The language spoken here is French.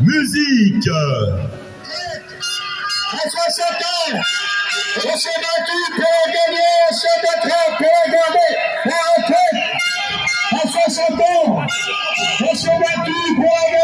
Musique. On s'est battu pour gagner, on s'est battu pour garder la retraite. À 60 ans, on s'est battu pour